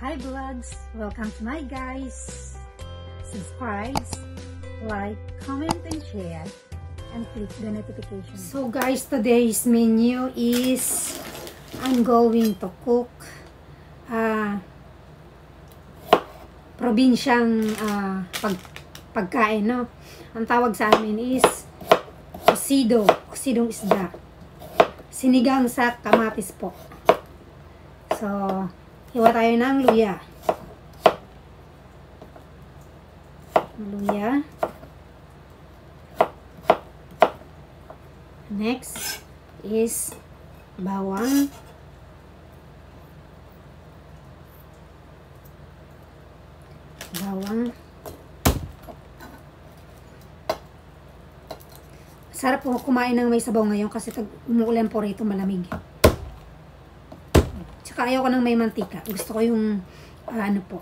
Hi vlogs! Welcome to my guys! Subscribe, like, comment, and share. And click the notification. So guys, today's menu is I'm going to cook uh, probinsyang uh, pag, pagkain, no? Ang tawag sa amin is kusido, kusidong isda. Sinigang sa kamatis po. So, hiwa tayo ng luya. Luya. Next is bawang. Bawang. Sarap po kumain ng may sabaw ngayon kasi umuulan po rito malamig. Tsaka ayaw ko ng may mantika. Gusto ko yung uh, ano po,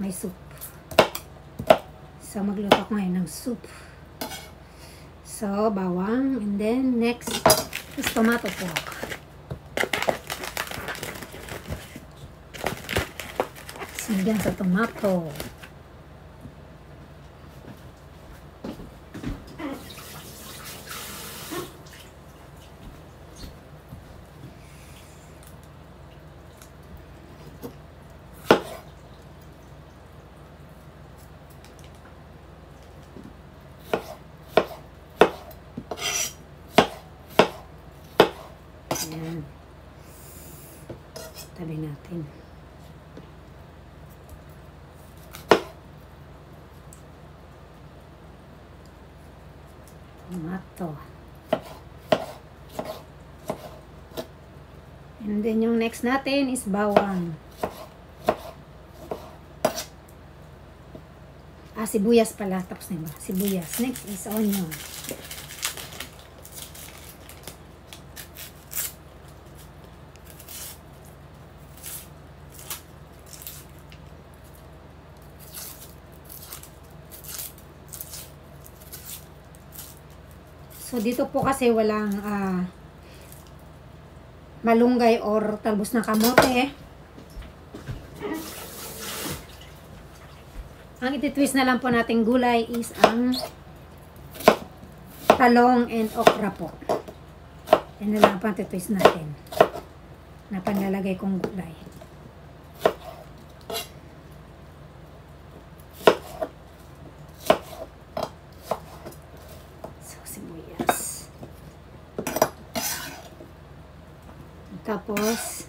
may soup. So magluto ko ngayon ng soup. So, bawang. And then, next is tomato pork. Sinigang sa tomato. Ayan. Natin. Tomato. And then yung next natin is bawang. Ah, sibuyas pala. Tapos na ba? Sibuyas. Next is onion. So, dito po kasi walang uh, malunggay or talbos ng kamote. Ang ititwist na lang po nating gulay is ang talong and okra po. Yan na lang po ang natin. Na panlalagay kong gulay. Tapos,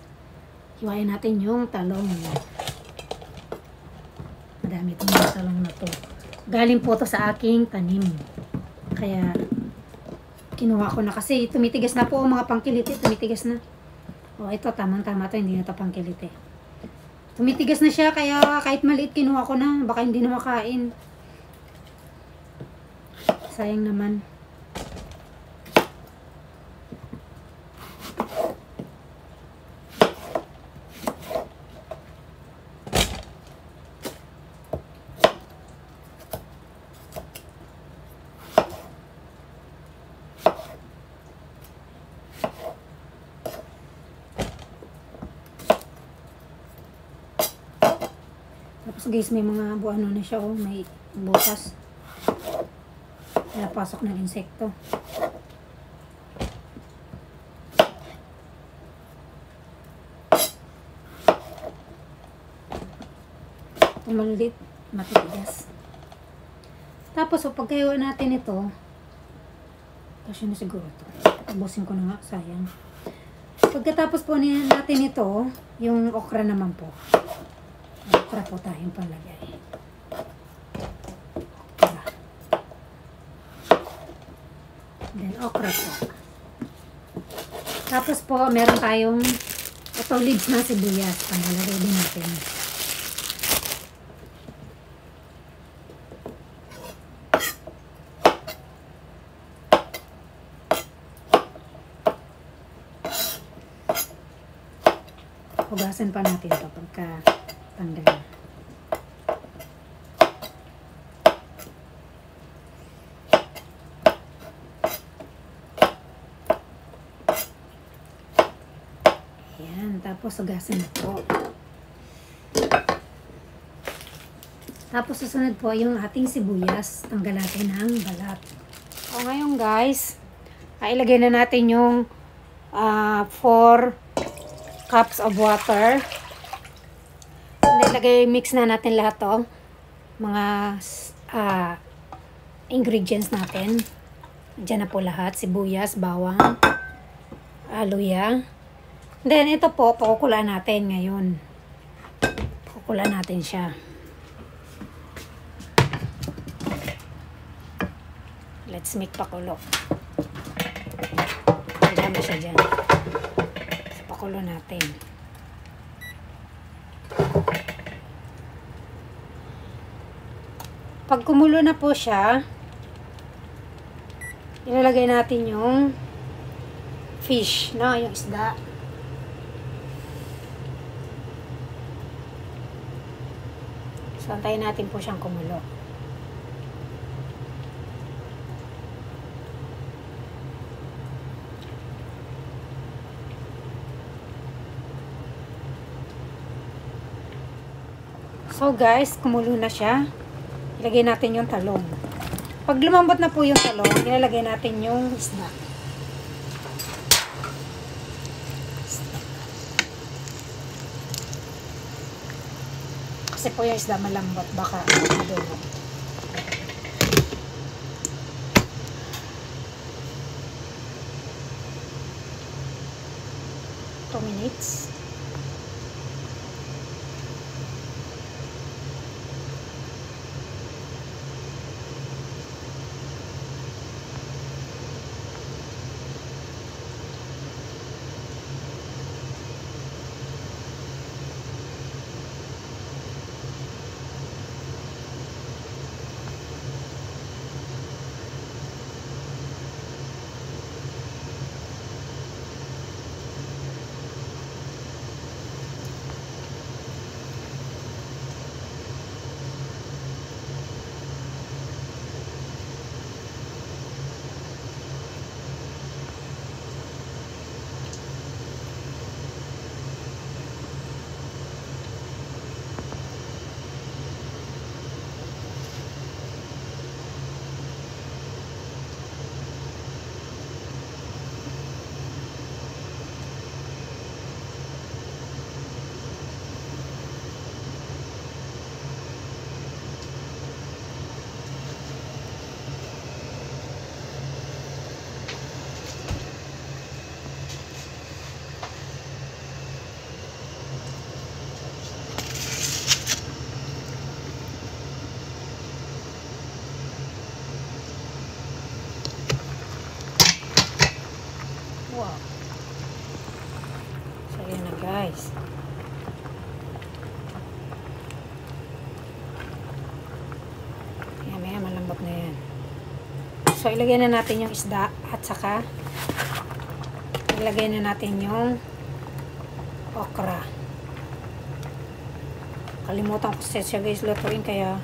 hiwain natin yung talong. Madami itong talong na to. Galing po to sa aking tanim. Kaya, kinuha ko na kasi tumitigas na po mga pangkiliti. Tumitigas na. O, ito, tamang-tama to. Hindi na to pangkiliti. Tumitigas na siya, kaya kahit maliit kinuha ko na. Baka hindi na makain. Sayang naman. Tapos guys, may mga buano na siya, oh. May butas. Napasok ng insekto. Tumalit, matitigas. Tapos, oh, pagkayo natin ito, kasi na siguro ito. Tabusin ko na nga, sayang. Pagkatapos po natin ito, yung okra naman po okra po tayong palagay. Okra. Then, okra po. Tapos po, meron tayong leaves na sibuyas. Pangalagay din natin. Hugasan pa natin ito pagka tanggalin. Ayan, tapos hugasan na po. Tapos susunod po yung ating sibuyas. Tanggal natin ang balat. O ngayon guys, ay ilagay na natin yung 4 cups of water. Nilagay, mix na natin lahat to. Mga ah, ingredients natin. Diyan na po lahat. Sibuyas, bawang, aluya. Then, ito po, pakukulaan natin ngayon. Pakukulaan natin siya. Let's make pakulo. Lagyan mo siya dyan. Sa pakulo natin. Pag kumulo na po siya, ilalagay natin yung fish, no? Yung isda. So, antayin natin po siyang kumulo. So guys, kumulo na siya. Ilagay natin yung talong. Pag lumambot na po yung talong, ilalagay natin yung isda. Kasi po yung isda malambot, baka madulo. Two minutes. Wow. So, yun na guys. Yan, maya malambot na yan. So, ilagay na natin yung isda at saka ilagay na natin yung okra. Kalimutan ko siya guys lutuin kaya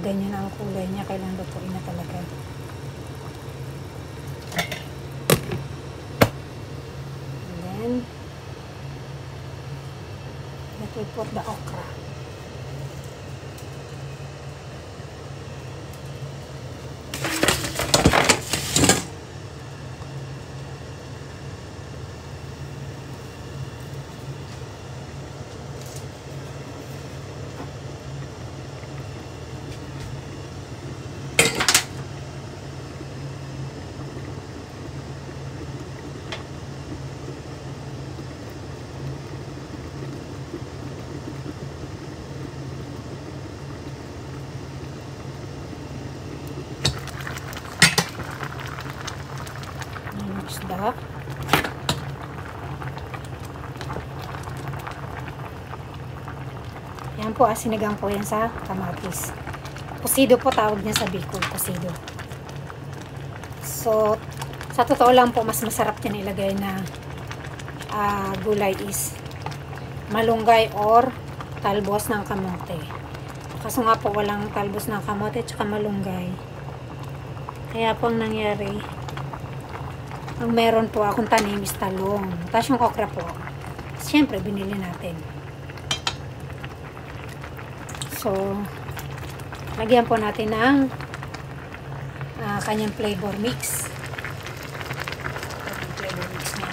ganyan ang kulay niya. Kailangan lutuin na talaga. And then, let we put the okra. Yan po, ah, sinigang po yan sa kamatis. Pusido po tawag niya sa Bicol, pusido. So, sa totoo lang po, mas masarap yan ilagay na ah, gulay is malunggay or talbos ng kamote. Kaso nga po, walang talbos ng kamote at malunggay. Kaya po ang nangyari, ang meron po akong tanim is talong. Tapos yung okra po, siyempre binili natin. So, Lagyan po natin ng ah, kanyang flavor mix. Flavor mix niya.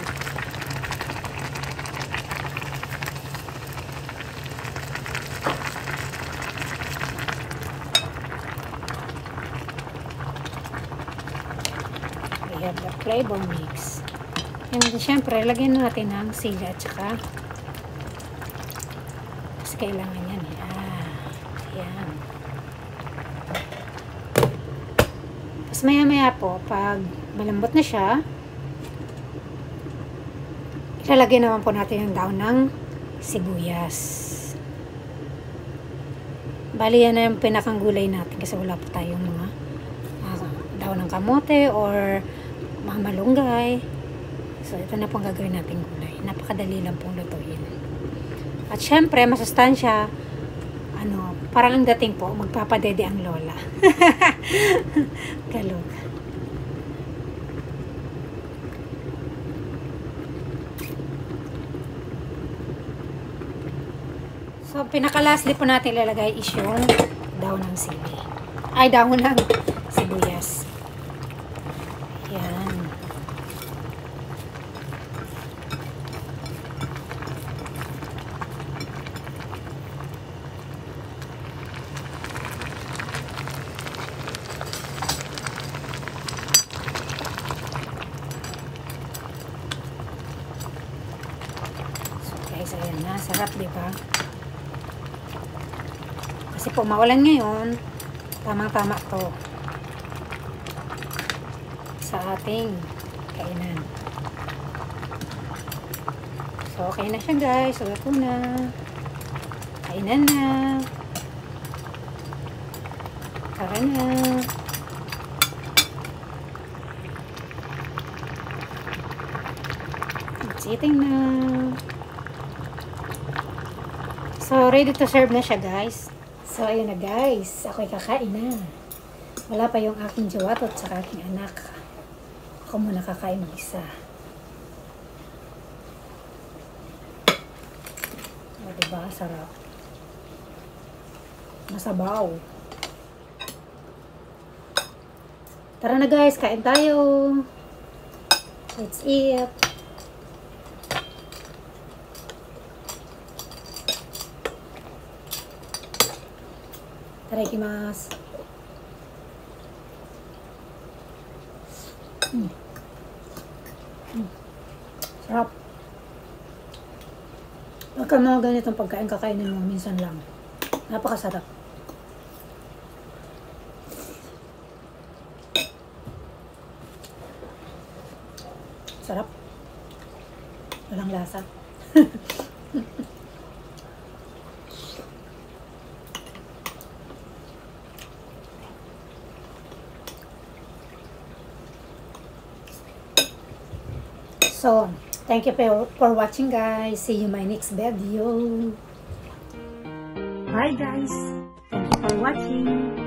We flavor mix. And syempre, lagyan natin ng sili at saka kasi kailangan yan eh. Ah, yan. Tapos maya maya po, pag malambot na siya, ilalagay naman po natin yung daon ng sibuyas. Bali yan na yung pinakang gulay natin kasi wala po tayong mga uh, daon ng kamote or mga malunggay. So, ito na pong gagawin natin gulay. Napakadali lang pong lutuin. At syempre, masustansya, ano, parang ang dating po, magpapadede ang lola. Galog. So, pinakalasli po natin ilalagay is yung daon ng sili. Ay, daon ng sibuyas. Yan. So guys, ayan na. Sarap, di ba? Kasi po, maulan ngayon. Tamang-tama to. Sa ating kainan. So, okay na siya guys. So, ito na. Kainan na. Tara na. It's na. So, ready to serve na siya, guys. So, ayun na, guys. Ako'y kakain na. Wala pa yung aking jawatot sa aking anak. Ako muna kakain mag-isa. O, diba? Sarap. Masabaw. Tara na, guys. Kain tayo. Let's eat. Itadakimasu. Mm. Mm. Sarap. Pagka mga ganitong pagkain, kakainin mo minsan lang. Napakasarap. Sarap. Walang lasa. So, thank you for, watching guys. See you my next video. Bye guys. Thank you for watching.